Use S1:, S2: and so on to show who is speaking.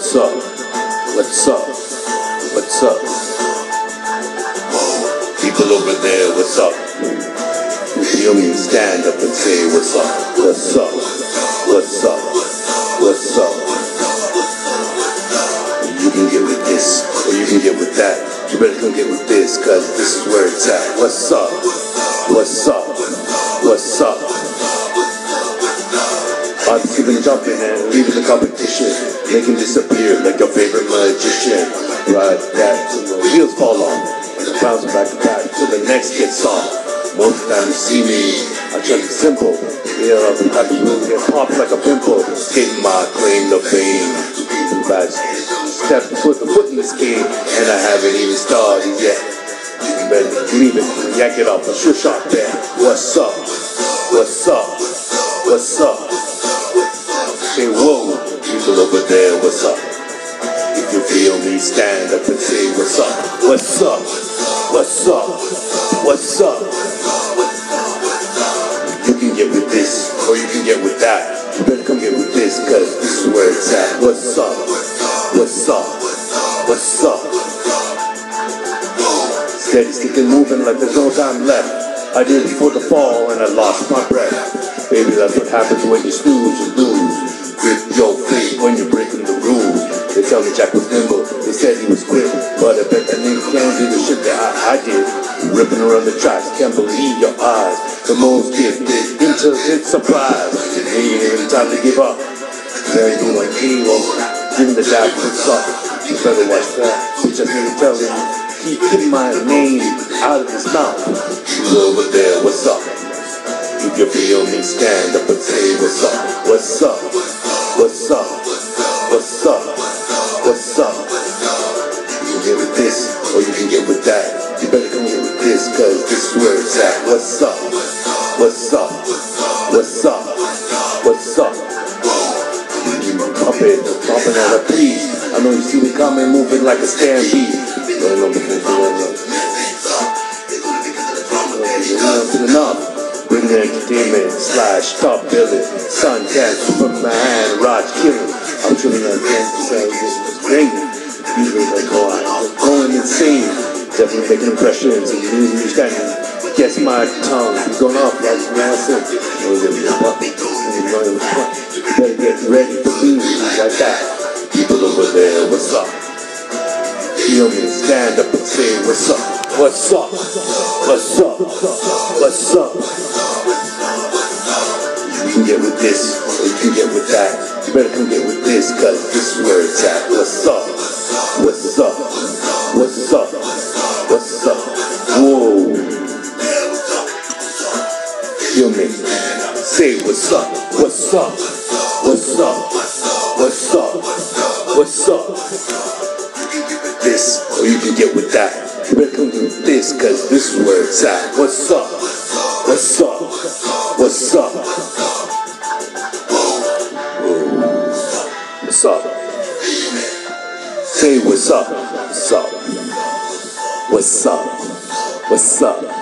S1: What's up? What's up? What's up? People over there, what's up? You feel me? Stand up and say what's up? What's up? What's up? What's up? You can get with this, or you can get with that. You better come get with this, cause this is where it's at. What's up? What's up? What's up? I'm keeping jumping and leaving the competition. Him disappear like your favorite magician. Right that till the wheels fall off. Bounce back to back till the next gets off. Most times you see me, I try to be simple. Yeah, I've been happy to get popped like a pimple. Skating my claim to fame. Bad step put the foot in this game, and I haven't even started yet. You better believe it, yak it off a sure shot bet. What's up? What's up? What's up? Say whoa, people over there, what's up? If you feel me, stand up and say what's up? What's up? What's up? What's up? You can get with this, or you can get with that. You better come get with this, cause this is where it's at. What's up? What's up? What's up? Steady sticking moving like there's no time left. I did it before the fall and I lost my breath. Baby, that's what happens when you snooze and lose. When you're breaking the rules. They tell me Jack was nimble, they said he was quick. But I bet that nigga can't do the shit that I, I did. Ripping around the tracks, can't believe your eyes. The most gifted, into hit surprise. Ain't even time to give up. Very good like he will. Give the dad puts up. You better watch that. We just need to tell him. Keep my name out of his mouth. You over there, what's up? You feel me, stand up and say what's up. What's up? What's up? What's up? What's up? You can get with this, or you can get with that. You better come get with this, cause this is where it's at. What's up? What's up? What's up? What's up? You pumping, pumping on a please. I know you see me coming, moving like a stampede. The entertainment slash top billing. Suntan, Superman, Raj killing. I'm chilling dance cells, this was great. Usually like, oh, I'm going insane. Definitely making impressions and new understanding. Guess my tongue is going off like Manson. Oh, go. You better get ready for me like that. People over there, what's up? Feel me, stand up and say what's up. What's up? What's up? What's up? You this, or you can get with that. You better come get with this, cause this is where it's at. What's up? What's up? What's up? What's up? Whoa. Feel me? Say what's up? What's up? What's up? What's up? What's up? this, or you can get with that. You better come do this, cause this is where it's at. What's up? What's up? What's up? Whoa. Say what's up? What's up? What's up? What's up?